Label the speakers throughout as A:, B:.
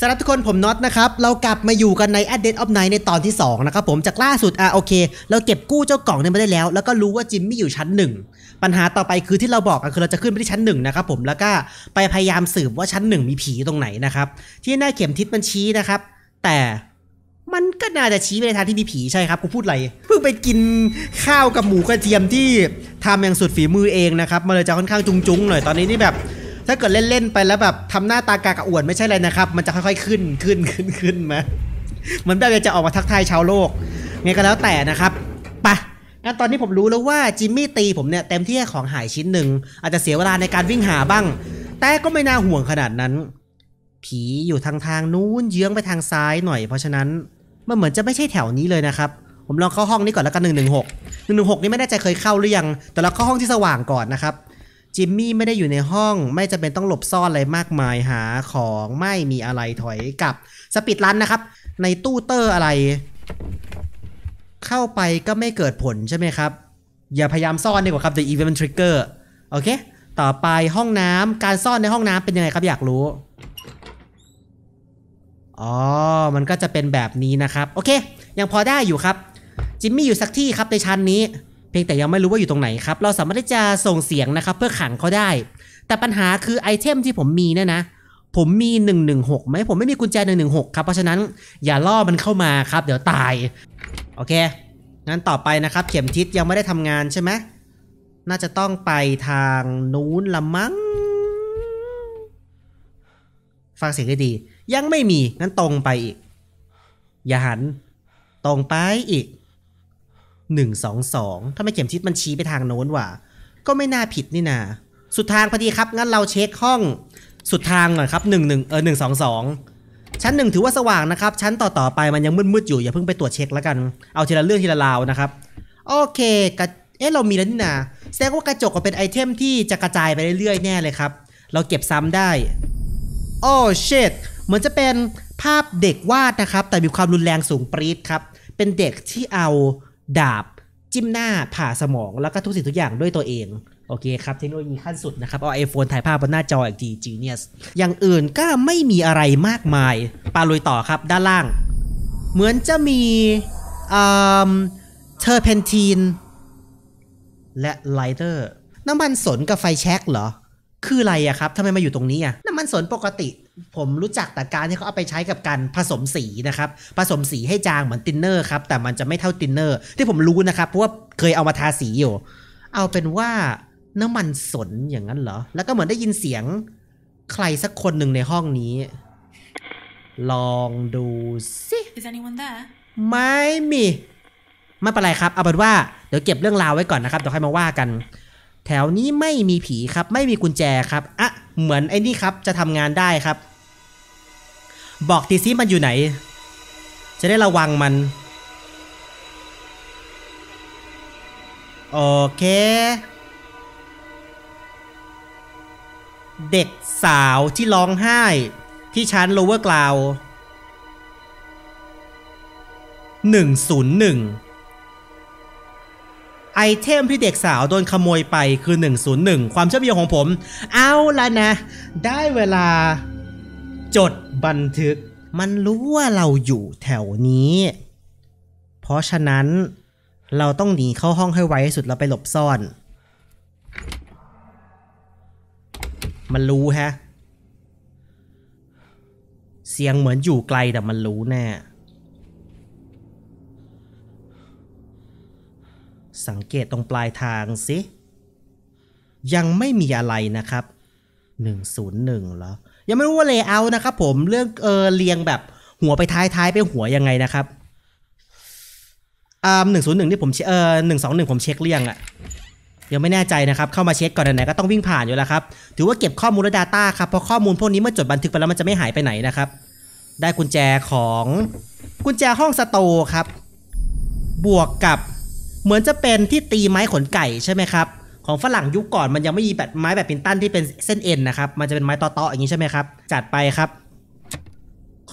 A: สำหรับทุกคนผมน็อตนะครับ เรากลับมาอยู่กันใน a d d e d of Night ในตอนที่ 2 นะครับผมจากล่าสุด อะโอเค เราเก็บกู้เจ้ากล่องนี้มาได้แล้ว แล้วก็รู้ว่าจิมมี่อยู่ชั้น 1 ปัญหาต่อไปคือที่เราบอกกันคือเราจะขึ้นไปที่ชั้น 1 นะครับผมแล้วก็ไปพยายามสืบว่าชั้น 1 มีผีตรงไหนนะครับ ที่หน้าเข็มทิศมันชี้นะครับ แต่มันก็น่าจะชี้ไปในทางที่มีผีใช่ครับกูพูดอะไรเพิ่งไปกินข้าวกับหมูกระเทียมที่ทำอย่างสุดฝีมือเองนะครับมันเลยจะค่อนข้างจุงๆหน่อยตอนนี้นี่แบบ ถ้าเกิดเล่นๆไปแล้วแบบทำหน้าตากากระอ่วนไม่ใช่อะไรนะครับ มันจะค่อยๆขึ้นขึ้นขึ้นขึ้นมาเหมือนแบบจะออกมาทักทายชาวโลกไงก็แล้วแต่นะครับปะงั้นตอนนี้ผมรู้แล้วว่าจิมมี่ตีผมเนี่ยเต็มที่ของหายชิ้นหนึ่งอาจจะเสียเวลาในการวิ่งหาบ้าง แต่ก็ไม่น่าห่วงขนาดนั้น ผีอยู่ทางทางนู้นเยื้องไปทางซ้ายหน่อยเพราะฉะนั้นมันเหมือนจะไม่ใช่แถวนี้เลยนะครับ ผมลองเข้าห้องนี้ก่อนแล้วกันหนึ่งหนึ่งหกหนึ่งหนึ่งหกนี่ไม่แน่ใจเคยเข้าหรือยัง แต่เราเข้าห้องที่สว่างก่อนนะครับ จิมมี่ไม่ได้อยู่ในห้อง ไม่จำเป็นต้องหลบซ่อนอะไรมากมายหาของไม่มีอะไรถอยกับสปิดรันนะครับ ในตู้เตอร์อะไร เข้าไปก็ไม่เกิดผลใช่ไหมครับ อย่าพยายามซ่อนดีกว่าครับ the event trigger โอเค ต่อไปห้องน้ำการซ่อนในห้องน้ำเป็นยังไงครับอยากรู้อ๋อ มันก็จะเป็นแบบนี้นะครับ โอเค ยังพอได้อยู่ครับ จิมมี่อยู่สักที่ครับในชั้นนี้ เพียงแต่ยังไม่รู้ว่าอยู่ตรงไหนครับ เราสามารถที่จะส่งเสียงนะครับ เพื่อขังเขาได้ แต่ปัญหาคือไอเทมที่ผมมีเนี่ยนะ ผมมี 116ไหมผมไม่มีกุญแจ 116 ครับ เพราะฉะนั้นอย่าล่อมันเข้ามาครับ เดี๋ยวตาย โอเค งั้นต่อไปนะครับ เข็มทิศยังไม่ได้ทำงานใช่ไหมน่าจะต้องไปทางนู้นละมั้ง ฟังเสียงให้ดี ยังไม่มี งั้นตรงไปอีก อย่าหัน ตรงไปอีก หนึ่งสองสองถ้าไม่เข็มทิศมันชี้ไปทางโน้นว่ะ ก็ไม่น่าผิดนี่นาสุดทางพอดีครับ งั้นเราเช็คห้องสุดทางก่อนครับหนึ่งหนึ่งเออหนึ่งสองสองชั้นหนึ่งถือว่าสว่างนะครับ ชั้นต่อต่อ ๆ ไปมันยังมืด ๆ อยู่ อย่าเพิ่งไปตรวจเช็คแล้วกัน เอาทีละเรื่องทีละราวนะครับ โอเคกระเอ๊ะเรามีแล้วนี่นาแสดงว่ากระจกก็เป็นไอเทมที่จะกระจายไปเรื่อย ๆ แน่เลยครับ เราเก็บซ้ำได้ โอ้เชดเหมือนจะเป็นภาพเด็กวาดนะครับ แต่มีความรุนแรงสูงปรี๊ดครับ เป็นเด็กที่เอา ดาบจิ้มหน้าผ่าสมองแล้วก็ทุกสิ่งทุกอย่างด้วยตัวเอง โอเคครับ เทคโนโลยีขั้นสุดนะครับ เอา iPhone ถ่ายภาพบนหน้าจออีกที genius อย่างอื่นก็ไม่มีอะไรมากมาย ปาลุยต่อครับด้านล่าง เหมือนจะมี turpentine และ lighter น้ำมันสนกับไฟแช็กเหรอ คืออะไรอะครับทำไมมาอยู่ตรงนี้อะน้ำมันสนปกติ ผมรู้จักแต่การที่เขาเอาไปใช้กับการผสมสีนะครับ ผสมสีให้จางเหมือนทินเนอร์ครับ แต่มันจะไม่เท่าตินเนอร์ ที่ผมรู้นะครับ เพราะว่าเคยเอามาทาสีอยู่ เอาเป็นว่าน้ำมันสนอย่างนั้นเหรอ แล้วก็เหมือนได้ยินเสียงใครสักคนหนึ่งในห้องนี้ ลองดูสิ
B: Is anyone there?
A: ไม่มีไม่เป็นไรครับ เอาเป็นว่าเดี๋ยวเก็บเรื่องราวไว้ก่อนนะครับเดี๋ยวค่อยมาว่ากัน แถวนี้ไม่มีผีครับ ไม่มีกุญแจครับอะ เหมือนไอ้นี่ครับจะทำงานได้ครับ บอกทีซิมันอยู่ไหน จะได้ระวังมัน โอเค เด็กสาวที่ร้องไห้ที่ชั้น lower ground 101 ไอเทมที่เด็กสาวโดนขโมยไปคือ 101 ความเชื่อมโยงของผม เอาละนะ ได้เวลาจดบันทึก มันรู้ว่าเราอยู่แถวนี้ เพราะฉะนั้นเราต้องหนีเข้าห้องให้ไวที่สุดแล้วไปหลบซ่อน มันรู้ฮะ เสียงเหมือนอยู่ไกลแต่มันรู้แน่ สังเกตตรงปลายทางสิยังไม่มีอะไรนะครับ 101เหรอ ยังไม่รู้ว่า layer นะครับผมเรื่องเออเรียงแบบหัวไปท้ายท้ายไปหัวยังไงนะครับอ่าหนึ่งศูนย์หนึ่งที่ผมเช็ออหนึ่งสองหนึ่งผมเช็คเรียงอะยังไม่แน่ใจนะครับ เข้ามาเช็คก่อนไหนก็ต้องวิ่งผ่านอยู่แล้วครับ ถือว่าเก็บข้อมูลและ Data ครับเพราะข้อมูลพวกนี้เมื่อจดบันทึกไปแล้วมันจะไม่หายไปไหนนะครับ ได้กุญแจของกุญแจห้องสโตครับ บวกกับ เหมือนจะเป็นที่ตีไม้ขนไก่ใช่ไหมครับของฝรั่งยุคก่อนมันยังไม่มีแบบไม้แบบปินตันที่เป็นเส้นเอ็นนะครับ มันจะเป็นไม้ตอๆอย่างนี้ใช่ไหมครับ จัดไปครับ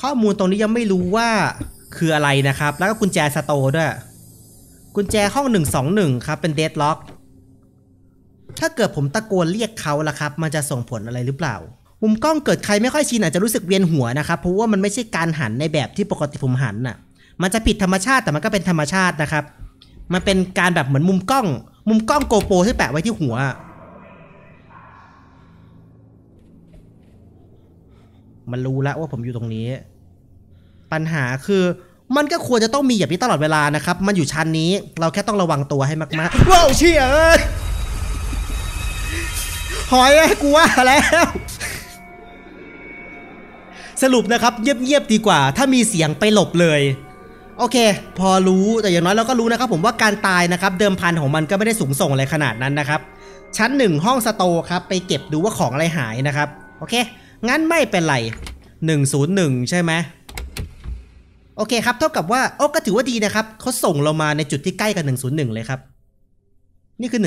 A: ข้อมูลตรงนี้ยังไม่รู้ว่าคืออะไรนะครับ แล้วก็กุญแจสโตร์ด้วย กุญแจห้อง 121 ครับ เป็นเดดล็อก ถ้าเกิดผมตะโกนเรียกเขาล่ะครับ มันจะส่งผลอะไรหรือเปล่า มุมกล้องเกิดใครไม่ค่อยชินอาจจะรู้สึกเวียนหัวนะครับ เพราะว่ามันไม่ใช่การหันในแบบที่ปกติผมหันน่ะ มันจะผิดธรรมชาติแต่มันก็เป็นธรรมชาตินะครับ มันเป็นการแบบเหมือนมุมกล้อง มุมกล้องโกโปรที่แปะไว้ที่หัว มันรู้แล้วว่าผมอยู่ตรงนี้ ปัญหาคือมันก็ควรจะต้องมีอย่างนี้ตลอดเวลานะครับ มันอยู่ชั้นนี้ เราแค่ต้องระวังตัวให้มากๆว้าวเชี่ยเอ้ยหอยอะกูว่าแล้วสรุปนะครับเงียบๆดีกว่า ถ้ามีเสียงไปหลบเลย โอเค พอรู้แต่อย่างน้อยเราก็รู้นะครับผมว่าการตายนะครับเดิมพันของมันก็ไม่ได้สูงส่งอะไรขนาดนั้นนะครับ ชั้นหนึ่งห้องสโตครับไปเก็บดูว่าของอะไรหายนะครับ โอเค งั้นไม่เป็นไร 101 ใช่ไหมโอเคครับเท่ากับว่าโอ้ก็ถือว่าดีนะครับเขาส่งเรามาในจุดที่ใกล้กับ 101 เลยครับ นี่คือ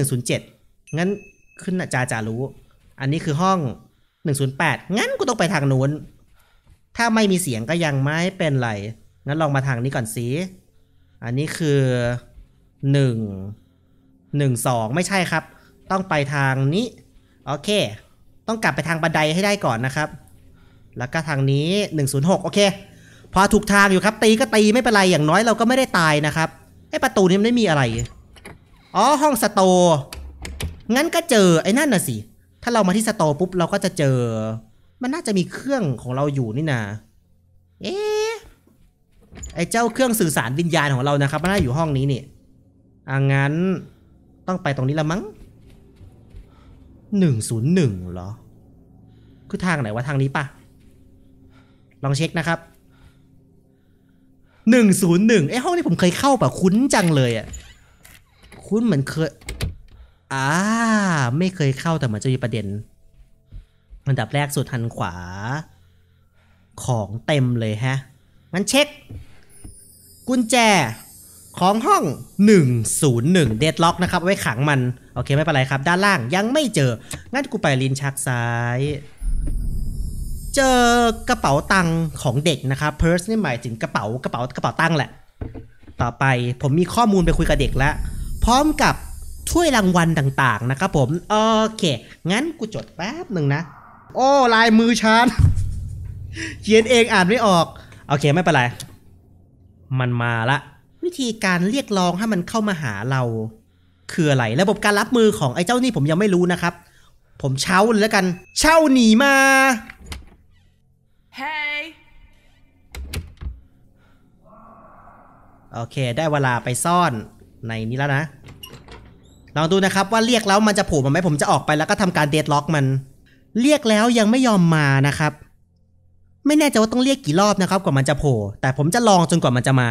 A: 107 งั้นขึ้นอาจารย์จะรู้ อันนี้คือห้อง 108 งั้นกูต้องไปทางนู้นถ้าไม่มีเสียงก็ยังไม่เป็นไร งั้นลองมาทางนี้ก่อนสิ อันนี้คือหนึ่งหนึ่งสองไม่ใช่ครับ ต้องไปทางนี้ โอเค ต้องกลับไปทางบันไดให้ได้ก่อนนะครับ แล้วก็ทางนี้ 106 โอเค พอถูกทางอยู่ครับ ตีก็ตีไม่เป็นไร อย่างน้อยเราก็ไม่ได้ตายนะครับไอ้ประตูนี้มันไม่มีอะไร อ๋อ ห้องสโตงั้นก็เจอไอ้นั่นน่ะสิ ถ้าเรามาที่สโตปุ๊บเราก็จะเจอ มันน่าจะมีเครื่องของเราอยู่นี่นา เอ๊ะ ไอ้เจ้าเครื่องสื่อสารวิญญาณของเรานะครับมันน่าอยู่ห้องนี้นี่อางั้นต้องไปตรงนี้ละมั้งหนึ่งศูนย์หนึ่งเหรอ คือทางไหนวะทางนี้ปะลองเช็คนะครับหนึ่งศูนย์หนึ่งไอ้ห้องนี้ผมเคยเข้าปะคุ้นจังเลยอะคุ้นเหมือนเคยอ่าไม่เคยเข้าแต่เหมือนจะมีประเด็นอันดับแรกสุดทันขวา ของเต็มเลยฮะ งั้นเช็ค กุญแจของห้อง 101 เดดล็อกนะครับ ไว้ขังมัน โอเค ไม่เป็นไรครับ ด้านล่างยังไม่เจอ งั้นกูไปลินชักซ้าย เจอกระเป๋าตังค์ของเด็กนะครับ purse นี่หมายถึงกระเป๋ากระเป๋ากระเป๋าตังค์แหละ ต่อไปผมมีข้อมูลไปคุยกับเด็กแล้ว พร้อมกับถ้วยรางวัลต่างๆนะครับผม โอเค งั้นกูจดแป๊บหนึ่งนะ โอ้ ลายมือฉันเขียนเองอ่านไม่ออก โอเค ไม่เป็นไร มันมาละ วิธีการเรียกร้องให้มันเข้ามาหาเรา คืออะไรระบบการรับมือของไอ้เจ้านี่ผมยังไม่รู้นะครับ ผมเช่าเลยแล้วกัน เช่าหนีมา
B: Hey!
A: โอเค ได้เวลาไปซ่อนในนี้แล้วนะ ลองดูนะครับว่าเรียกแล้วมันจะโผล่มาไหมผมจะออกไปแล้วก็ทำการเดดล็อกมัน เรียกแล้วยังไม่ยอมมานะครับ ไม่แน่ใจว่าต้องเรียกกี่รอบนะครับกว่ามันจะโผล่แต่ผมจะลองจนกว่ามันจะมา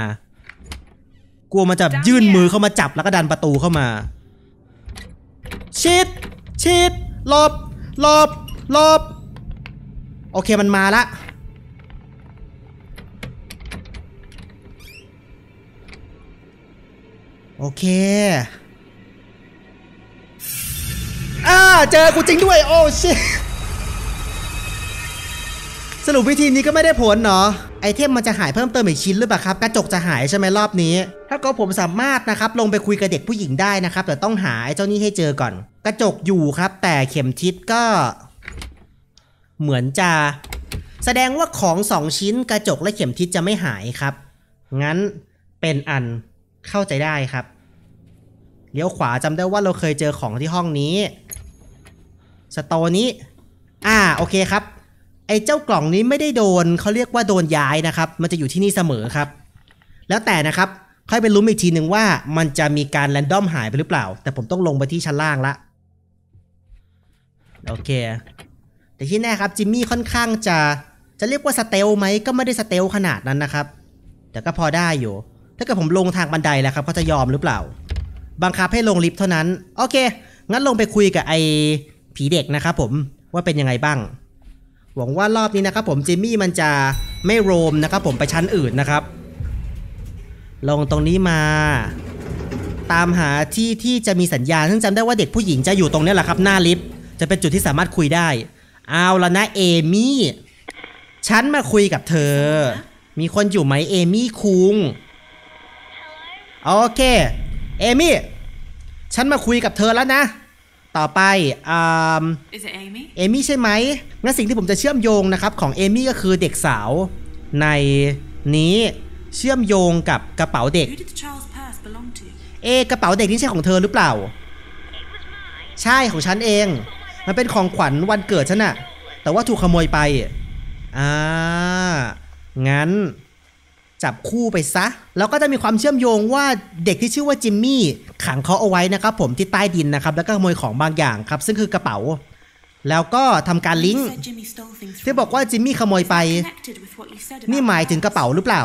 A: กลัวมันจะยื่นมือเข้ามาจับแล้วก็ดันประตูเข้ามาชิดชิดหลบหลบหลบโอเคมันมาละโอเคอ่าเจอกูจริงด้วย โอ้ชิ สรุปวิธีนี้ก็ไม่ได้ผลเนาะไอเทมมันจะหายเพิ่มเติมอีกชิ้นหรือเปล่าครับ กระจกจะหายใช่ไหมรอบนี้ ถ้าก็ผมสามารถนะครับลงไปคุยกับเด็กผู้หญิงได้นะครับ แต่ต้องหาไอเจ้านี่ให้เจอก่อน กระจกอยู่ครับ แต่เข็มทิศก็ เหมือนจะ แสดงว่าของสองชิ้นกระจกและเข็มทิศจะไม่หายครับ งั้นเป็นอันเข้าใจได้ครับเลี้ยวขวาจำได้ว่าเราเคยเจอของที่ห้องนี้สโตนี้ อ่า โอเคครับ ไอ้เจ้ากล่องนี้ไม่ได้โดนเขาเรียกว่าโดนย้ายนะครับ มันจะอยู่ที่นี่เสมอครับ แล้วแต่นะครับค่อยไปลุ้นอีกทีหนึ่งว่ามันจะมีการแรนดอมหายไปหรือเปล่า แต่ผมต้องลงไปที่ชั้นล่างละโอเค แต่ที่แน่ครับจิมมี่ค่อนข้างจะจะเรียกว่าสเตลไหมก็ไม่ได้สเตลขนาดนั้นนะครับ แต่ก็พอได้อยู่ ถ้าเกิดผมลงทางบันไดแล้วครับเขาจะยอมหรือเปล่า บังคับให้ลงลิฟต์เท่านั้น โอเค งั้นลงไปคุยกับไอ้ผีเด็กนะครับผมว่าเป็นยังไงบ้าง หวังว่ารอบนี้นะครับผมจิมมี่มันจะไม่โรมนะครับผมไปชั้นอื่นนะครับ ลงตรงนี้มา ตามหาที่ที่จะมีสัญญาณซึ่งจำได้ว่าเด็กผู้หญิงจะอยู่ตรงนี้แหละครับ หน้าลิฟต์จะเป็นจุดที่สามารถคุยได้ เอาละนะเอมี่ฉันมาคุยกับเธอ มีคนอยู่ไหมเอมี่คุงโอเค เอมี่ ฉันมาคุยกับเธอแล้วนะ ต่อไปอ่า
B: Is it Amy?
A: เอมี่ใช่ไหมงั้นสิ่งที่ผมจะเชื่อมโยงนะครับของเอมี่ก็คือเด็กสาวในนี้เชื่อมโยงกับกระเป๋าเด็ก
B: Who did the child's purse belong to?
A: เอะกระเป๋าเด็กนี่ใช่ของเธอหรือเปล่า ใช่ของฉันเอง มันเป็นของขวัญวันเกิดฉันอะแต่ว่าถูกขโมยไป อ่า งั้น จับคู่ไปซะ แล้วก็จะมีความเชื่อมโยงว่าเด็กที่ชื่อว่าจิมมี่ขังเขาเอาไว้นะครับผมที่ใต้ดินนะครับ แล้วก็ขโมยของบางอย่างครับ ซึ่งคือกระเป๋า แล้วก็ทำการลิง
B: You
A: ก์
B: said Jimmy stole things
A: ที่
B: from
A: บอกว่าจิมมี่ขโมยไป
B: you. Connected with what you said about
A: นี่หมายถึงกระเป๋าหรือเปล่า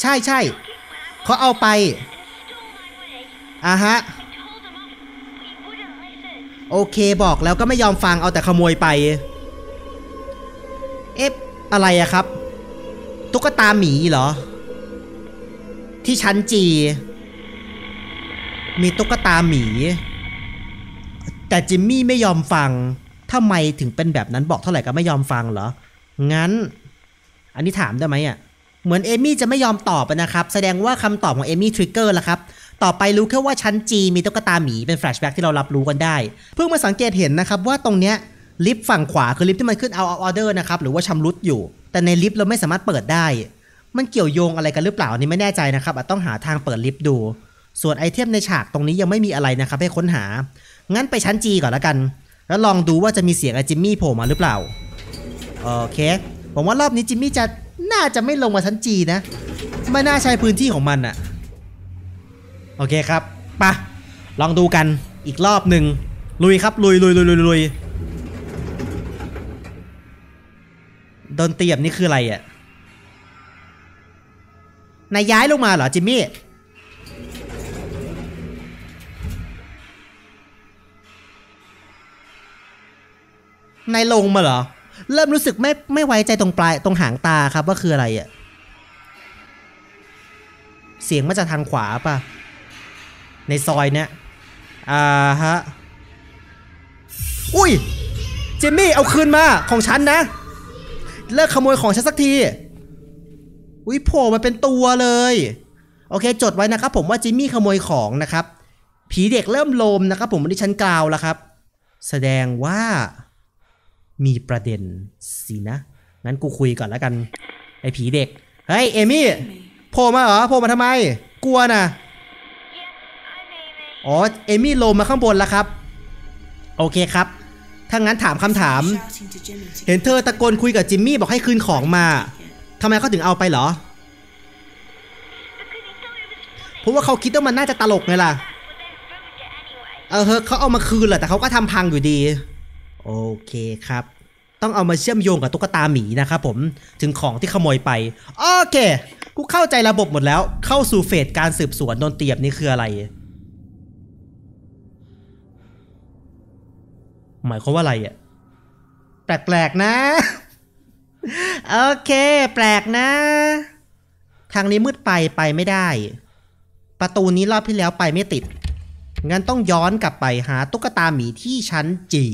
A: ใช่ใช่เขาเอาไปอ่าฮะโอเคบอกแล้วก็ไม่ยอมฟังเอาแต่ขโมยไป เอ๊ะ อะไรอะครับ ตุ๊กตาหมีเหรอ ที่ชั้นจี มีตุ๊กตาหมี แต่จิมมี่ไม่ยอมฟังทำไมถึงเป็นแบบนั้นบอกเท่าไหร่ก็ไม่ยอมฟังเหรอ งั้น อันนี้ถามได้ไหมอะเหมือนเอมี่จะไม่ยอมตอบนะครับ แสดงว่าคำตอบของเอมี่ trigger ละครับต่อไปรู้แค่ว่าชั้นจีมีตุ๊กตาหมีเป็น flashback ที่เรารับรู้กันได้ เพิ่งมาสังเกตเห็นนะครับว่าตรงเนี้ย ลิฟต์ฝั่งขวาคือลิฟต์ที่มันขึ้น out of order นะครับหรือว่าชำรุดอยู่ แต่ในลิฟต์เราไม่สามารถเปิดได้ มันเกี่ยวโยงอะไรกันหรือเปล่าอันนี่ไม่แน่ใจนะครับอาจต้องหาทางเปิดลิฟต์ดู ส่วน item ในฉากตรงนี้ยังไม่มีอะไรนะครับให้ค้นหา งั้นไปชั้นจีก่อนแล้วกัน แล้วลองดูว่าจะมีเสียงไอจิมมี่โผล่มาหรือเปล่าโอเคผมว่ารอบนี้จิมมี่จะน่าจะไม่ลงมาชั้นจีนะไม่น่าใช่พื้นที่ของมันอะโอเคครับไปะลองดูกันอีกรอบหนึ่งลุยครับลุยลุยลุยลุยลุย โดนเตียบนี่คืออะไรอะนายย้ายลงมาเหรอจิมมี่นายลงมาเหรอ เริ่มรู้สึกไม่ไม่ไว้ใจตรงปลายตรงหางตาครับว่าคืออะไรอะเสียงมาจากทางขวาป่ะ ในซอยเนี้ยอ่าฮะ อุ้ย เจมมี่เอาคืนมาของฉันนะ เลิกขโมยของฉันสักที อุ้ยโผล่มาเป็นตัวเลย โอเค จดไว้นะครับ ผมว่าจิมมี่ขโมยของนะครับ ผีเด็กเริ่มโลมนะครับ ผมวันนี้ฉันกล่าวแล้วครับ แสดงว่า มีประเด็นสินะ งั้นกูคุยก่อนแล้วกัน ไอ้ผีเด็ก เฮ้ยเอมี่โผล่มาเหรอโผล่มาทำไม กลัวนะอ๋อ เอมี่ลงมาข้างบนแล้วครับ โอเคครับ ถ้างั้นถามคำถาม เห็นเธอตะโกนคุยกับจิมมี่บอกให้คืนของมาทำไมเขาถึงเอาไปเหรอ เพราะว่าเขาคิดว่ามันน่าจะตลกไงล่ะ เออเฮ้ยเขาเอามาคืนแหละแต่เขาก็ทำพังอยู่ดี โอเคครับ ต้องเอามาเชื่อมโยงกับตุ๊กตาหมีนะครับผมถึงของที่ขโมยไปโอเค กูเข้าใจระบบหมดแล้ว เข้าสู่เฟสการสืบสวนโดนเตียบนี่คืออะไร หมายความว่าอะไรอะแปลกๆนะ โอเค แปลกนะ ทางนี้มืดไปไปไม่ได้ ประตูนี้รอบที่แล้วไปไม่ติด งั้นต้องย้อนกลับไปหาตุ๊กตาหมีที่ชั้นจี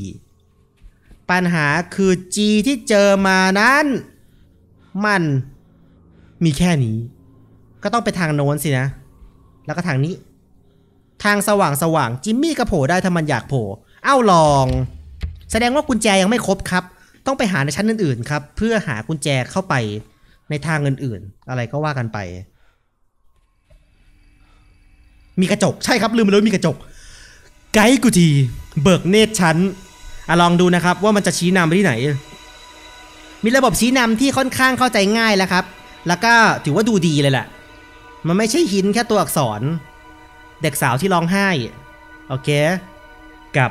A: ปัญหาคือจีที่เจอมานั้น มันมีแค่นี้ ก็ต้องไปทางโน้นสินะ แล้วก็ทางนี้ ทางสว่างสว่างจิมมี่ก็โผล่ได้ถ้ามันอยากโผล่เอ้าลอง แสดงว่ากุญแจยังไม่ครบครับ ต้องไปหาในชั้นอื่นๆครับ เพื่อหากุญแจเข้าไปในทางอื่นๆ อะไรก็ว่ากันไป มีกระจกใช่ครับลืมไปเลยมีกระจก ไกด์กูทีเบิกเนตรชั้นอะลองดูนะครับว่ามันจะชี้นำไปที่ไหน มีระบบชี้นำที่ค่อนข้างเข้าใจง่ายแล้วครับ แล้วก็ถือว่าดูดีเลยแหละ มันไม่ใช่หินแค่ตัวอักษร เด็กสาวที่ร้องไห้ โอเค กับ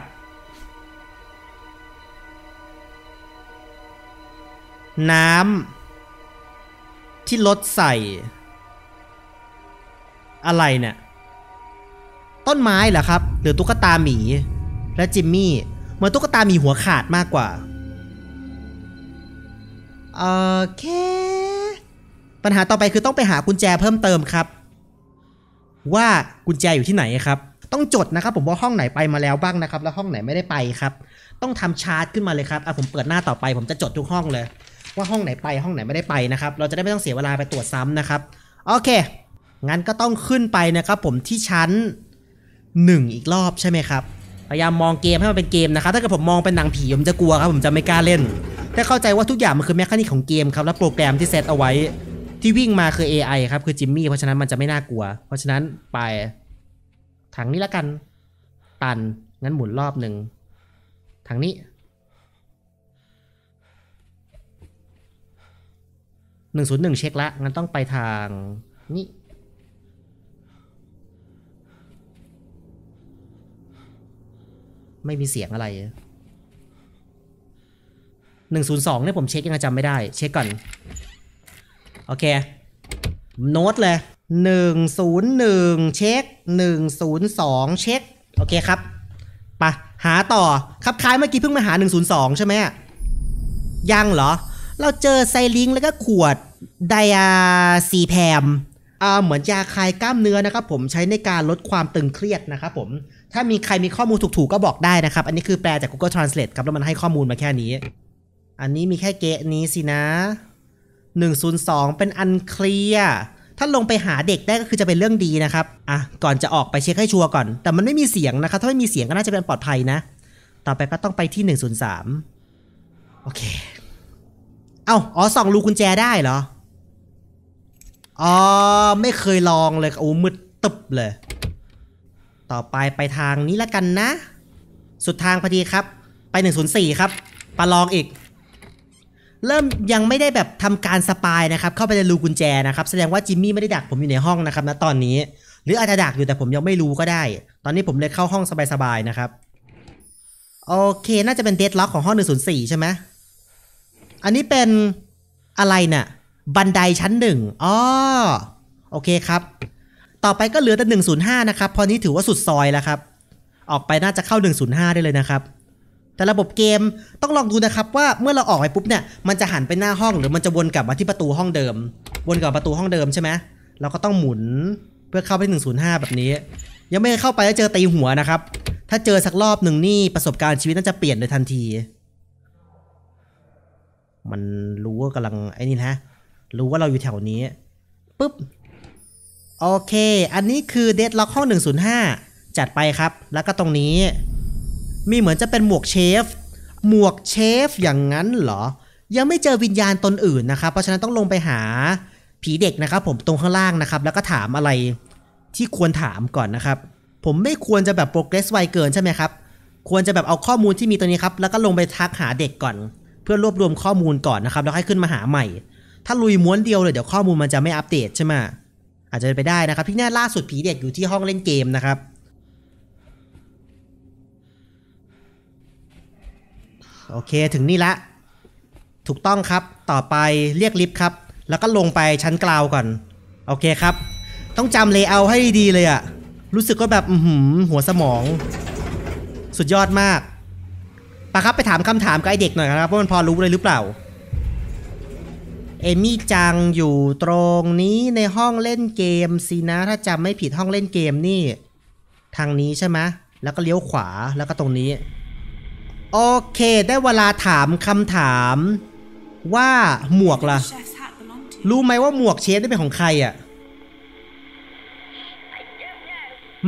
A: น้ำที่ลดใส่ อะไรเนี่ย ต้นไม้เหรอครับ หรือตุ๊กตาหมี และจิมมี่เหมือนตุ๊กตาหมีหัวขาดมากกว่าโอเค ปัญหาต่อไปคือต้องไปหากุญแจเพิ่มเติมครับ ว่ากุญแจอยู่ที่ไหนครับ ต้องจดนะครับ ผมว่าห้องไหนไปมาแล้วบ้างนะครับ แล้วห้องไหนไม่ได้ไปครับ ต้องทำชาร์ตขึ้นมาเลยครับอะผมเปิดหน้าต่อไป ผมจะจดทุกห้องเลย ว่าห้องไหนไปห้องไหนไม่ได้ไปนะครับ เราจะได้ไม่ต้องเสียเวลาไปตรวจซ้ำนะครับ โอเค งั้นก็ต้องขึ้นไปนะครับ ผมที่ชั้นหนึ่งอีกรอบใช่ไหมครับ พยายามมองเกมให้มันเป็นเกมนะครับ ถ้าเกิดผมมองเป็นหนังผีผมจะกลัวครับ ผมจะไม่กล้าเล่น แต่เข้าใจว่าทุกอย่างมันคือแมคานิกของเกมครับ และโปรแกรมที่เซตเอาไว้ ที่วิ่งมาคือ AI ครับ คือจิมมี่ เพราะฉะนั้นมันจะไม่น่ากลัว เพราะฉะนั้นไปทางนี้ละกัน ตัน งั้นหมุนรอบหนึ่งทางนี้ หนึ่งศูนย์หนึ่งเช็คละงั้นต้องไปทางนี้ไม่มีเสียงอะไรหนึ่งศูนย์สองเนี่ยผมเช็คยังไงจำไม่ได้ เช็คก่อน โอเค โน้ตเลยหนึ่งศูนย์หนึ่งเช็คหนึ่งศูนย์สองเช็ค โอเคครับไปะหาต่อ ครับคล้ายเมื่อกี้เพิ่งมาหา102ใช่ไหมยังเหรอ เราเจอไซลิงแล้วก็ขวดไดอาซีแพมเหมือนยาคลายกล้ามเนื้อนะครับผมใช้ในการลดความตึงเครียดนะครับผม ถ้ามีใครมีข้อมูลถูกๆก็บอกได้นะครับ อันนี้คือแปลจาก Google Translate ครับ แล้วมันให้ข้อมูลมาแค่นี้ อันนี้มีแค่เกะนี้สินะ 102 เป็นอันเคลียถ้าลงไปหาเด็กได้ก็คือจะเป็นเรื่องดีนะครับ อะ ก่อนจะออกไปเช็คให้ชัวร์ก่อน แต่มันไม่มีเสียงนะครับ ถ้าไม่มีเสียงก็น่าจะเป็นปลอดภัยนะ ต่อไปก็ต้องไปที่ 103 โอเค เอ้าอ๋อส่องรูกุญแจได้เหรอ อ๋อ ไม่เคยลองเลยโอ้มืดตึบเลย ต่อไปไปทางนี้ละกันนะ สุดทางพอดีครับ ไป104ครับปาลองอีก เริ่มยังไม่ได้แบบทำการสปายนะครับ เข้าไปในรูกุญแจนะครับ แสดงว่าจิมมี่ไม่ได้ดักผมอยู่ในห้องนะครับณตอนนี้ หรืออาจจะดักอยู่แต่ผมยังไม่รู้ก็ได้ ตอนนี้ผมเลยเข้าห้องสบายๆนะครับ โอเค น่าจะเป็นเดดล็อกของห้อง104ใช่ไหม อันนี้เป็นอะไรน่ะ บันไดชั้นหนึ่งอ๋อโอเคครับ ต่อไปก็เหลือแต่ 105 นะครับ พอนี้ถือว่าสุดซอยแล้วครับ ออกไปน่าจะเข้า 105 ได้เลยนะครับ แต่ระบบเกมต้องลองดูนะครับว่าเมื่อเราออกไปปุ๊บเนี่ย มันจะหันไปหน้าห้องหรือมันจะวนกลับมาที่ประตูห้องเดิม วนกลับประตูห้องเดิมใช่ไหมเราก็ต้องหมุนเพื่อเข้าไป 105 แบบนี้ ยังไม่เข้าไปแล้วเจอตีหัวนะครับ ถ้าเจอสักรอบหนึ่งนี่ประสบการณ์ชีวิตน่าจะเปลี่ยนโดยทันที มันรู้ว่ากำลังไอ้นี่นะ รู้ว่าเราอยู่แถวนี้ปุ๊บ โอเค อันนี้คือเดดล็อกห้อง 105 จัดไปครับ แล้วก็ตรงนี้ มีเหมือนจะเป็นหมวกเชฟ หมวกเชฟอย่างนั้นเหรอ ยังไม่เจอวิญญาณตนอื่นนะครับ เพราะฉะนั้นต้องลงไปหาผีเด็กนะครับ ผมตรงข้างล่างนะครับ แล้วก็ถามอะไรที่ควรถามก่อนนะครับ ผมไม่ควรจะแบบโปรเกรสไวเกินใช่ไหมครับ ควรจะแบบเอาข้อมูลที่มีตัวนี้ครับ แล้วก็ลงไปทักหาเด็กก่อน เพื่อรวบรวมข้อมูลก่อนนะครับแล้วค่อยขึ้นมาหาใหม่ ถ้าลุยม้วนเดียวเลยเดี๋ยวข้อมูลมันจะไม่อัปเดตใช่ไหมอาจจะไปได้นะครับพี่แน่ล่าสุดผีเด็กอยู่ที่ห้องเล่นเกมนะครับโอเคถึงนี่ละ ถูกต้องครับต่อไปเรียกลิฟต์ครับ แล้วก็ลงไปชั้นกลาวก่อน โอเคครับ ต้องจำเลเยอร์ให้ดีๆเลยอะรู้สึกว่าแบบอือหือหัวสมอง สุดยอดมาก ปะครับไปถามคำถามกับไอเด็กหน่อยครับว่ามันพอรู้เลยหรือเปล่า เอมี่จังอยู่ตรงนี้ในห้องเล่นเกมสินะ ถ้าจำไม่ผิดห้องเล่นเกมนี่ ทางนี้ใช่ไหมแล้วก็เลี้ยวขวาแล้วก็ตรงนี้ โอเค ได้เวลาถามคำถามว่าหมวกล่ะ รู้ไหมว่าหมวกเชฟได้เป็นของใครอะ่ะ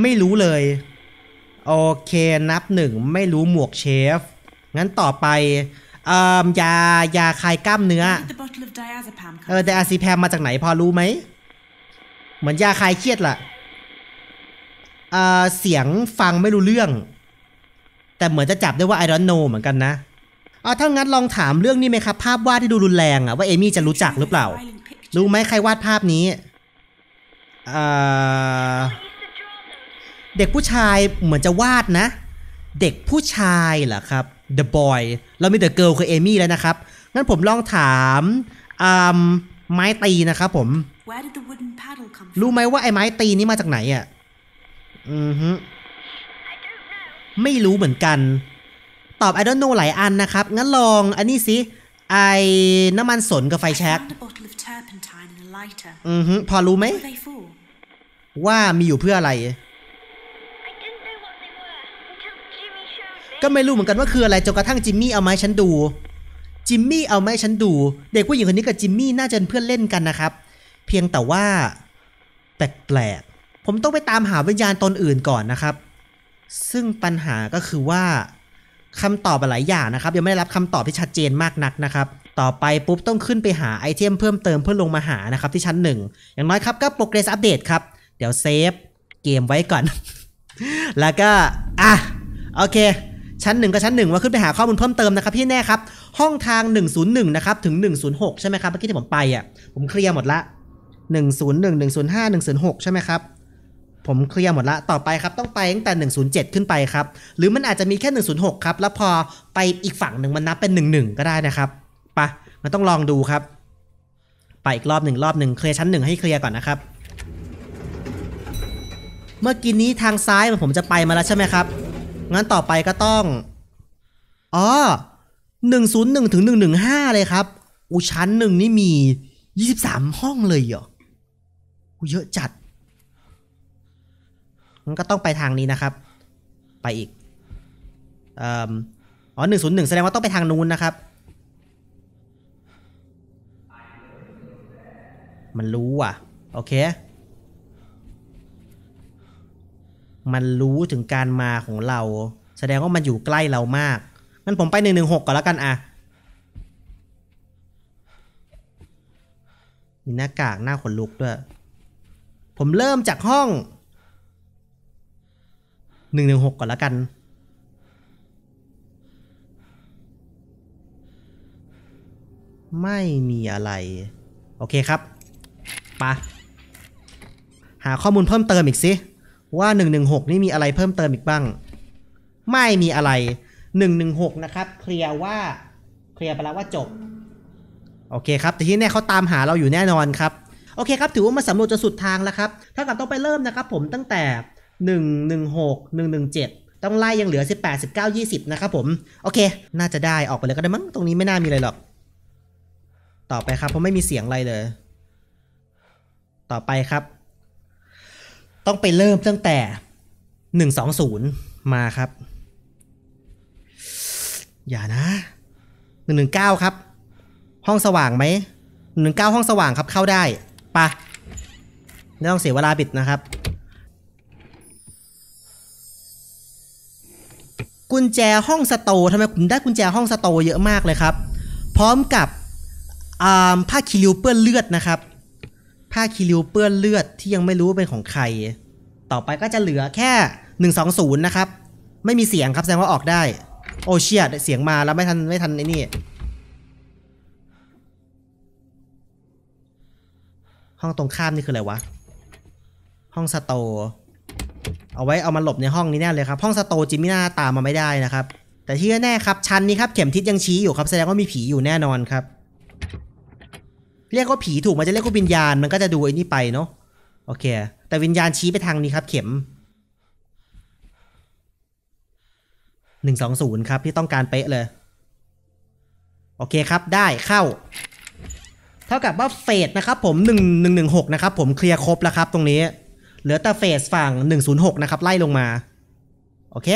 A: ไม่รู้เลย โอเคนับหนึ่งไม่รู้หมวกเชฟ งั้นต่อไปเอ่อยายาคลายกล้ามเนื้อ
B: Where did the bottle of diazepam
A: เอ
B: come
A: อไดอาซีแพมมาจากไหนพอรู้ไหม เหมือนยาคลายเครียดล่ะเอ่อเสียงฟังไม่รู้เรื่อง แต่เหมือนจะจับได้ว่า I don't know เหมือนกันนะอ่าถ้างั้นลองถามเรื่องนี้ไหมครับ ภาพวาดที่ดูรุนแรงอะว่าเอมี่จะรู้จักหรือเปล่า
B: Violent picture.
A: รู้ไหมใครวาดภาพนี้เอ่อเด็กผู้ชายเหมือนจะวาดนะ เด็กผู้ชายเหรอครับ The Boy เรามี The Girl คือเอมี่แล้วนะครับ งั้นผมลองถามอืมไม้ตีนะครับผม
B: Where did the wooden paddle come
A: รู้
B: from?
A: ไหมว่าไอ้ไม้ตีนี้มาจากไหนอะ อือฮึไม่รู้เหมือนกัน ตอบ I don't know หลายอันนะครับ งั้นลองอันนี้สิ ไอ้น้ำมันสนกับไฟ
B: I
A: แช็ก
B: found a bottle of turpentine and a lighter.
A: อือฮึพอรู้ไหม
B: What are they for?
A: ว่ามีอยู่เพื่ออะไร ก็ไม่รู้เหมือนกันว่าคืออะไรจนกระทั่งจิมมี่เอาไม้ฉันดู จิมมี่เอาไม้ฉันดู เด็กผู้หญิงคนนี้กับจิมมี่น่าจะเป็นเพื่อนเล่นกันนะครับ เพียงแต่ว่าแปลกๆผมต้องไปตามหาวิญญาณตนอื่นก่อนนะครับ ซึ่งปัญหาก็คือว่าคำตอบหลายอย่างนะครับ ยังไม่ได้รับคำตอบที่ชัดเจนมากนักนะครับ ต่อไปปุ๊บต้องขึ้นไปหา item เพิ่มเติมเพื่อลงมาหานะครับที่ชั้นหนึ่งอย่างน้อยครับก็ progress update ครับ เดี๋ยว save game ไว้ก่อน แล้วก็ อะ โอเค ชั้นหนึ่งก็ชั้นหนึ่งว่าขึ้นไปหาข้อมูลเพิ่มเติมนะครับพี่แน่ครับ ห้องทาง 101 นะครับ ถึง 106 ใช่ไหมครับ เมื่อกี้ที่ผมไปอะ ผมเคลียร์หมดละ 101 105 106 ใช่ไหมครับ ผมเคลียร์หมดละ ต่อไปครับ ต้องไปตั้งแต่ 107 ขึ้นไปครับ หรือมันอาจจะมีแค่ 106 ครับ แล้วพอไปอีกฝั่งหนึ่งมันนับเป็น 11 ก็ได้นะครับปะมันต้องลองดูครับ ไปอีกรอบหนึ่งรอบหนึ่งเคลียร์ชั้นหนึ่งให้เคลียร์ก่อนนะครับเมื่อกี้นี้ทางซ้ายผมจะไปมาแล้วใช่ไหมครับ งั้นต่อไปก็ต้อง อ๋อ101ถึง115เลยครับ อูชั้นหนึ่งนี่มี23ห้องเลยเหรออูเยอะจัด งั้นก็ต้องไปทางนี้นะครับ ไปอีกเอ่ออ๋อ101แสดงว่าต้องไปทางนู้นนะครับ มันรู้อะ โอเค มันรู้ถึงการมาของเรา แสดงว่ามันอยู่ใกล้เรามากงั้นผมไปหนึ่งหนึ่งหกก่อนแล้วกันอะมีหน้ากากหน้าขนลุกด้วย ผมเริ่มจากห้องหนึ่งหนึ่งหกก่อนแล้วกัน ไม่มีอะไร โอเคครับไปะหาข้อมูลเพิ่มเติมอีกสิ ว่า 116 นี่มีอะไรเพิ่มเติมอีกบ้าง ไม่มีอะไร 116 นะครับเคลียร์ว่าเคลียร์ไปแล้วว่าจบ โอเคครับ แต่ที่แน่เขาตามหาเราอยู่แน่นอนครับ โอเคครับ ถือว่ามาสำรวจจนสุดทางแล้วครับ ถ้ากับต้องไปเริ่มนะครับผมตั้งแต่ 116 117 ต้องไล่ยังเหลือ 18 19 20 นะครับผม โอเค น่าจะได้ออกไปเลยก็ได้มั้ง ตรงนี้ไม่น่ามีอะไรหรอก ต่อไปครับเพราะไม่มีเสียงอะไรเลย ต่อไปครับ ต้องไปเริ่มตั้งแต่หนึ่งสองศูนย์มาครับ อย่านะหนึ่งหนึ่งเก้าครับ ห้องสว่างไหมหนึ่งเก้าห้องสว่างครับเข้าได้ปะไม่ต้องเสียเวลาบิดนะครับ กุญแจห้องสโตทำไมผมได้กุญแจห้องสโตเยอะมากเลยครับ พร้อมกับผ้าคีริวเปื้อนเลือดนะครับ ผ้าคีริวเปื้อนเลือดที่ยังไม่รู้ว่าเป็นของใคร ต่อไปก็จะเหลือแค่ 120 นะครับ ไม่มีเสียงครับแสดงว่าออกได้ โอเชียเสียงมาแล้วไม่ทันไม่ทันไอ้นี่ ห้องตรงข้ามนี่คืออะไรวะ ห้องสโต เอาไว้เอามาหลบในห้องนี้แน่เลยครับ ห้องสโตจิมมี่น่าตามมาไม่ได้นะครับ แต่ที่แน่ครับชั้นนี้ครับเข็มทิศยังชี้อยู่ครับแสดงว่ามีผีอยู่แน่นอนครับ เรียกว่าผีถูกมันจะเรียกว่าวิญญาณมันก็จะดูไอ้นี่ไปเนาะโอเค แต่วิญญาณชี้ไปทางนี้ครับ เข็มหนึ่งสองศูนย์ครับที่ต้องการเป๊ะเลย โอเคครับได้เข้า เท่ากับว่าเฟสนะครับผมหนึ่งหนึ่งหนึ่งหกนะครับผมเคลียร์ครบแล้วครับตรงนี้ เหลือแต่ phase ฝั่งหนึ่งศูนย์หกนะครับ ไล่ลงมา โอเค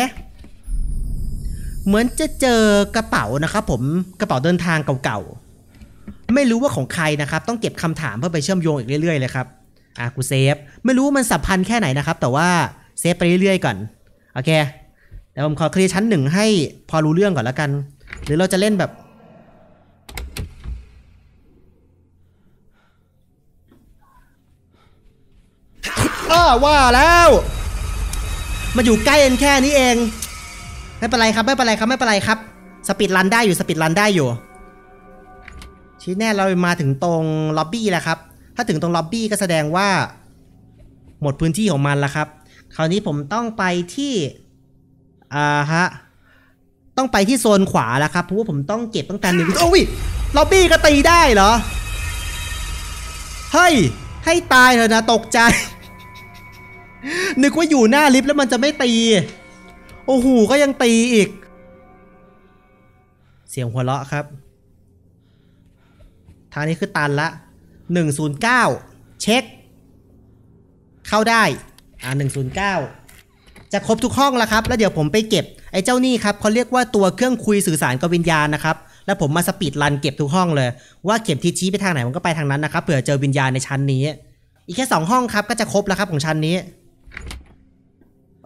A: เหมือนจะเจอกระเป๋านะครับผมกระเป๋าเดินทางเก่าๆ ไม่รู้ว่าของใครนะครับ ต้องเก็บคำถามเพื่อไปเชื่อมโยงอีกเรื่อยๆเลยครับอะกู save ไม่รู้ว่ามันสัมพันธ์แค่ไหนนะครับ แต่ว่า save ไปเรื่อยๆก่อนโอเคแต่ผมขอเคลียร์ชั้นหนึ่งให้พอรู้เรื่องก่อนแล้วกัน หรือเราจะเล่นแบบอ้าว่าแล้วมาอยู่ใกล้กันแค่นี้เอง ไม่เป็นไรครับ ไม่เป็นไรครับ ไม่เป็นไรครับ speedrun ได้อยู่ speedrun ได้อยู่ ชี้แน่เรามาถึงตรงล็อบบี้แล้วครับ ถ้าถึงตรงล็อบบี้ก็แสดงว่า หมดพื้นที่ของมันแล้วครับ คราวนี้ผมต้องไปที่อ่าฮะต้องไปที่โซนขวาแล้วครับเพราะว่าผมต้องเก็บตั้งแต่หนึ่งโอ้ยล็อบบี้ก็ตีได้เหรอเฮ้ยให้ตายเถอะนะตกใจ นึกว่าอยู่หน้าลิฟต์แล้วมันจะไม่ตี โอ้โหก็ยังตีอีก เสียงหัวเราะครับ ทางนี้คือตันละ 109 เช็ค เข้าได้ อ่า 109 จะครบทุกห้องแล้วครับ แล้วเดี๋ยวผมไปเก็บ ไอ้เจ้านี่ครับเขาเรียกว่าตัวเครื่องคุยสื่อสารกับวิญญาณนะครับ แล้วผมมาสปีดรันเก็บทุกห้องเลย ว่าเข็มทิศชี้ไปทางไหนมันก็ไปทางนั้นนะครับเผื่อเจอวิญญาณในชั้นนี้ อีกแค่สองห้องครับก็จะครบแล้วครับของชั้นนี้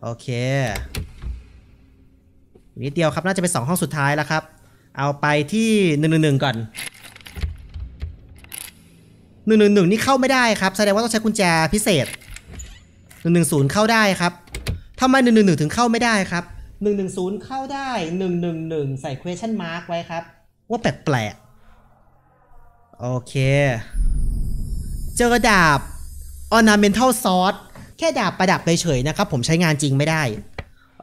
A: โอเคนิดเดียวครับน่าจะเป็นสองห้องสุดท้ายแล้วครับ เอาไปที่หนึ่งหนึ่งหนึ่งก่อน หนึ่งหนึ่งหนึ่งนี่เข้าไม่ได้ครับ แสดงว่าต้องใช้กุญแจพิเศษหนึ่งหนึ่งศูนย์เข้าได้ครับทำไมหนึ่งหนึ่งหนึ่งถึงเข้าไม่ได้ครับหนึ่งหนึ่งศูนย์เข้าได้หนึ่งหนึ่งหนึ่งใส่ question mark ไว้ครับ ว่าแปลกๆโอเค เจอดาบ ornamental sword แค่ดาบประดับเฉยๆนะครับ ผมใช้งานจริงไม่ได้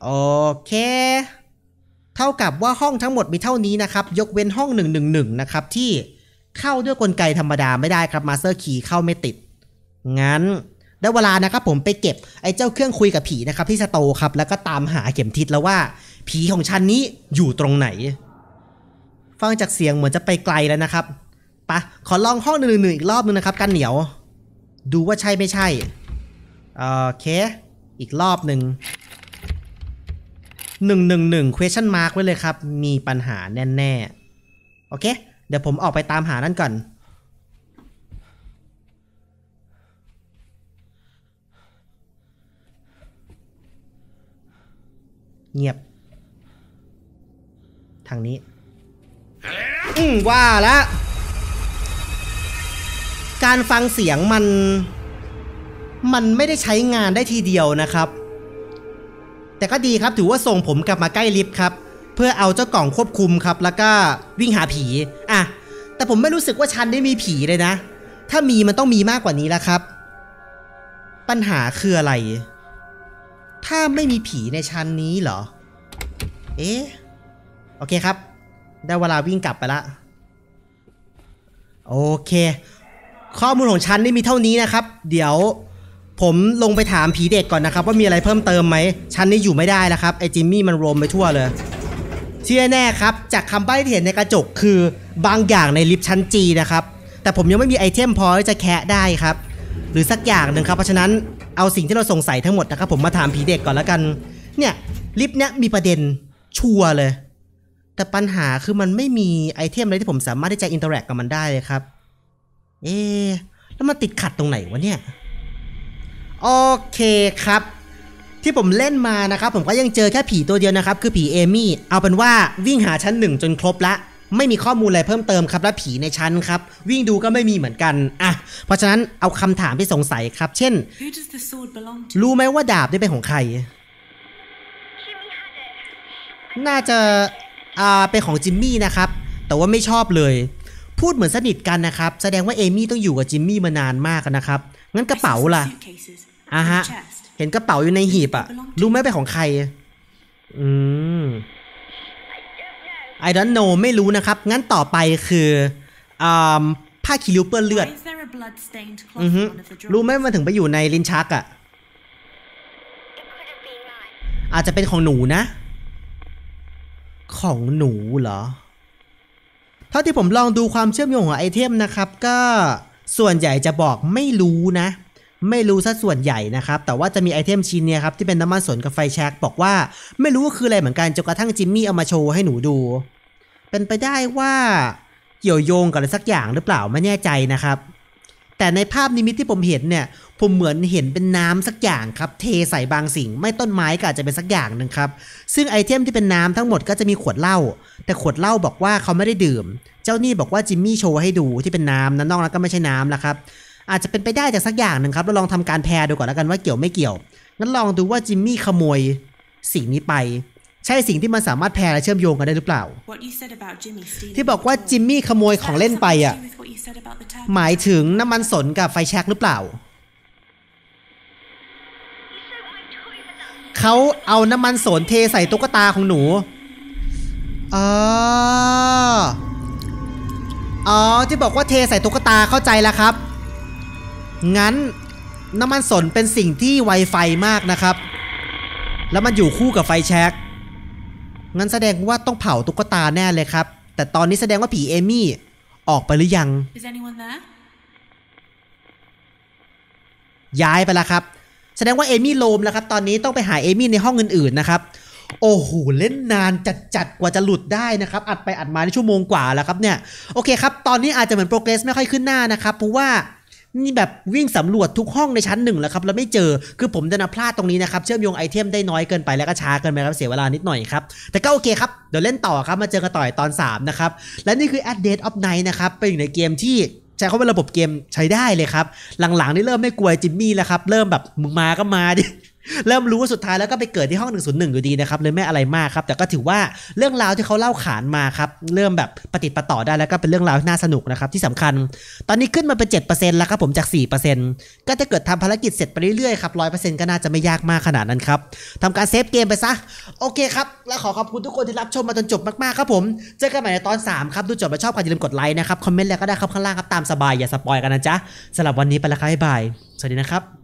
A: โอเค เท่ากับว่าห้องทั้งหมดมีเท่านี้นะครับ ยกเว้นห้อง 111 นะครับที่ เข้าด้วยกลไกธรรมดาไม่ได้ครับ Master Key เข้าไม่ติด งั้นได้เวลานะครับผมไปเก็บไอ้เจ้าเครื่องคุยกับผีนะครับที่สโตครับ แล้วก็ตามหาเข็มทิศแล้วว่า ผีของฉันนี้อยู่ตรงไหน ฟังจากเสียงเหมือนจะไปไกลแล้วนะครับปะขอลองห้องหนึ่งหนึ่งอีกรอบนึงนะครับกันเหนียว ดูว่าใช่ไม่ใช่โอเค อีกรอบหนึ่งหนึ่งหนึ่งหนึ่ง question mark ไว้เลยครับ มีปัญหาแน่ ๆ โอเค ดี๋ยวผมออกไปตามหานั่นก่อน เงียบ ทางนี้ อืมว่าแล้วการฟังเสียงมัน มันไม่ได้ใช้งานได้ทีเดียวนะครับ แต่ก็ดีครับถือว่าส่งผมกลับมาใกล้ลิฟต์ครับ เพื่อเอาเจ้ากล่องควบคุมครับ แล้วก็วิ่งหาผีอะแต่ผมไม่รู้สึกว่าชั้นได้มีผีเลยนะ ถ้ามีมันต้องมีมากกว่านี้แล้วครับ ปัญหาคืออะไร ถ้าไม่มีผีในชั้นนี้เหรอ เอ๊ะโอเคครับ ได้เวลาวิ่งกลับไปละโอเค ข้อมูลของฉันนี่มีเท่านี้นะครับ เดี๋ยวผมลงไปถามผีเด็กก่อนนะครับ ว่ามีอะไรเพิ่มเติมไหมฉันนี่อยู่ไม่ได้แล้วครับไอจิมมี่มันโรมไปทั่วเลย ที่แน่ๆครับ จากคำใบ้ที่เห็นในกระจกคือบางอย่างในลิฟต์ชั้นจีนะครับ แต่ผมยังไม่มี item พอที่จะแคะได้ครับ หรือสักอย่างหนึ่งครับ เพราะฉะนั้นเอาสิ่งที่เราสงสัยทั้งหมดนะครับ ผมมาถามผีเด็กก่อนแล้วกัน เนี่ยลิฟต์เนี้ยมีประเด็นชัวร์เลย แต่ปัญหาคือมันไม่มี item อะไรที่ผมสามารถที่จะ interact กับมันได้เลยครับ เอ๊แล้วมันติดขัดตรงไหนวะเนี่ย โอเคครับ ที่ผมเล่นมานะครับผมก็ยังเจอแค่ผีตัวเดียวนะครับ คือผีเอมี่ เอาเป็นว่าวิ่งหาชั้นหนึ่งจนครบละ ไม่มีข้อมูลอะไรเพิ่มเติมครับ และผีในชั้นครับ วิ่งดูก็ไม่มีเหมือนกันอะเพราะฉะนั้นเอาคำถามที่สงสัยครับ เช่น
B: Who does the sword belong to?
A: รู้ไหมว่าดาบได้เป็นของใคร
C: Jimmy had it.
A: น่าจะอ่าเป็นของจิมมี่นะครับ แต่ว่าไม่ชอบเลย พูดเหมือนสนิทกันนะครับ แสดงว่าเอมี่ต้องอยู่กับจิมมี่มานานมากนะครับงั้นกระเป๋า
B: I saw some
A: ล่ะ
B: Suitcases.
A: อะ
B: in
A: ฮะ
B: the chest.
A: เห็นกระเป๋าอยู่ในหีบอะรู้ไหมเป็นของใคร อืม
C: I don't know.
A: I don't know ไม่รู้นะครับ งั้นต่อไปคืออ่าผ้าคีริ้วเปื้อนเลือด
B: Why is there a blood-stained
A: อือ
B: cloth
A: ฮึ
B: in one of the
A: รู้ไหม
B: drawers?
A: มันถึงไปอยู่ในลิ้นชักอะ
C: It could have been mine.
A: อาจจะเป็นของหนูนะ ของหนูเหรอ เท่าที่ผมลองดูความเชื่อมโยงของไอเทมนะครับ ก็ส่วนใหญ่จะบอกไม่รู้นะ ไม่รู้ซะส่วนใหญ่นะครับ แต่ว่าจะมี item ชิ้นเนี้ยครับที่เป็นน้ำมันสนกับไฟแช็กบอกว่าไม่รู้ว่าคืออะไรเหมือนกันจนกระทั่งจิมมี่เอามาโชว์ให้หนูดู เป็นไปได้ว่าเกี่ยวโยงกับอะไรสักอย่างหรือเปล่าไม่แน่ใจนะครับ แต่ในภาพนิมิตที่ผมเห็นเนี่ย ผมเหมือนเห็นเป็นน้ำสักอย่างครับ เทใส่บางสิ่ง ไม่ต้นไม้ก็อาจจะเป็นสักอย่างหนึ่งครับ ซึ่ง item ที่เป็นน้ำทั้งหมดก็จะมีขวดเหล้า แต่ขวดเหล้าบอกว่าเขาไม่ได้ดื่ม เจ้านี่บอกว่าจิมมี่โชว์ให้ดูที่เป็นน้ำนั้นนอกนั้นก็ไม่ใช่น้ำละครับ อาจจะเป็นไปได้จากสักอย่างหนึ่งครับเราลองทำการแพรดูก่อนแล้วกันว่าเกี่ยวไม่เกี่ยวงั้นลองดูว่าจิมมี่ขโมยสิ่งนี้ไป ใช่สิ่งที่มันสามารถแพรและเชื่อมโยงกันได้หรือเปล่า
B: What you said about Jimmy stealing
A: ที่บอกว่า
B: the toy.
A: จิมมี่ขโมย
B: Does
A: ของ
B: that
A: เล่น
B: have
A: ไป
B: something to
A: อะ
B: do with what you said about the turpentine?
A: หมายถึงน้ำมันสนกับไฟแช็กหรือเปล่า
C: You soaked my toy with that.
A: เขาเอาน้ำมันสนเทใส่ตุ๊กตาของหนูอ๋ออ๋อที่บอกว่าเทใส่ตุ๊กตาเข้าใจแล้วครับ งั้นน้ำมันสนเป็นสิ่งที่ไวไฟมากนะครับ แล้วมันอยู่คู่กับไฟแช็กงั้นแสดงว่าต้องเผาตุ๊กตาแน่เลยครับ แต่ตอนนี้แสดงว่าผีเอมี่ออกไปหรือยัง
B: Is anyone there?
A: ย้ายไปแล้วครับ แสดงว่าเอมี่โลมแล้วครับ ตอนนี้ต้องไปหาเอมี่ในห้องอื่นๆนะครับ โอ้โห เล่นนานจัดๆ กว่าจะหลุดได้นะครับ อัดไปอัดมาในชั่วโมงกว่าแล้วครับเนี่ย โอเคครับ ตอนนี้อาจจะเหมือนโปรเกรสไม่ค่อยขึ้นหน้านะครับ เพราะว่า นี่แบบวิ่งสำรวจทุกห้องในชั้นหนึ่งแล้วครับแล้วไม่เจอคือผมจะนมาพลาดตรงนี้นะครับเชื่อมโยงไอเทมได้น้อยเกินไปแล้วก็ช้าเกินไปครับเสียเวลานิดหน่อยครับแต่ก็โอเคครับเดี๋ยวเล่นต่อครับมาเจอกันต่อยตอน3นะครับและนี่คือ At Date of Night นะครับเป็นอยู่ในเกมที่ใช้เขาเป็นระบบเกมใช้ได้เลยครับ หลังๆนี่เริ่มไม่กลัวจิมมี่แล้วครับ เริ่มแบบมึงมาก็มาดิ เริ่มรู้ว่าสุดท้ายแล้วก็ไปเกิดที่ห้อง 101 อยู่ดีนะครับเลยไม่อะไรมากครับ แต่ก็ถือว่าเรื่องราวที่เขาเล่าขานมาครับ เริ่มแบบปะติดปะต่อได้แล้วก็เป็นเรื่องราวที่น่าสนุกนะครับ ที่สำคัญ ตอนนี้ขึ้นมาเป็น 7%แล้วครับผมจาก 4%ก็ถ้าเกิดทำภารกิจเสร็จไปเรื่อยๆครับ100%ก็น่าจะไม่ยากมากขนาดนั้นครับทำการ save game ไปซะ โอเคครับ แล้วขอขอบคุณทุกคนที่รับชมมาจนจบมากๆครับผมเจอกันใหม่ในตอน 3 ครับดูจบแล้วชอบกันอย่าลืมกดไลค์นะครับคอมเมนต์อะไรก็ได้ครับข้างล่างครับตามสบายอย่า spoil กันนะจ๊ะสำหรับวันนี้ไปแล้วครับบ๊ายบายสวัสดีนะครับ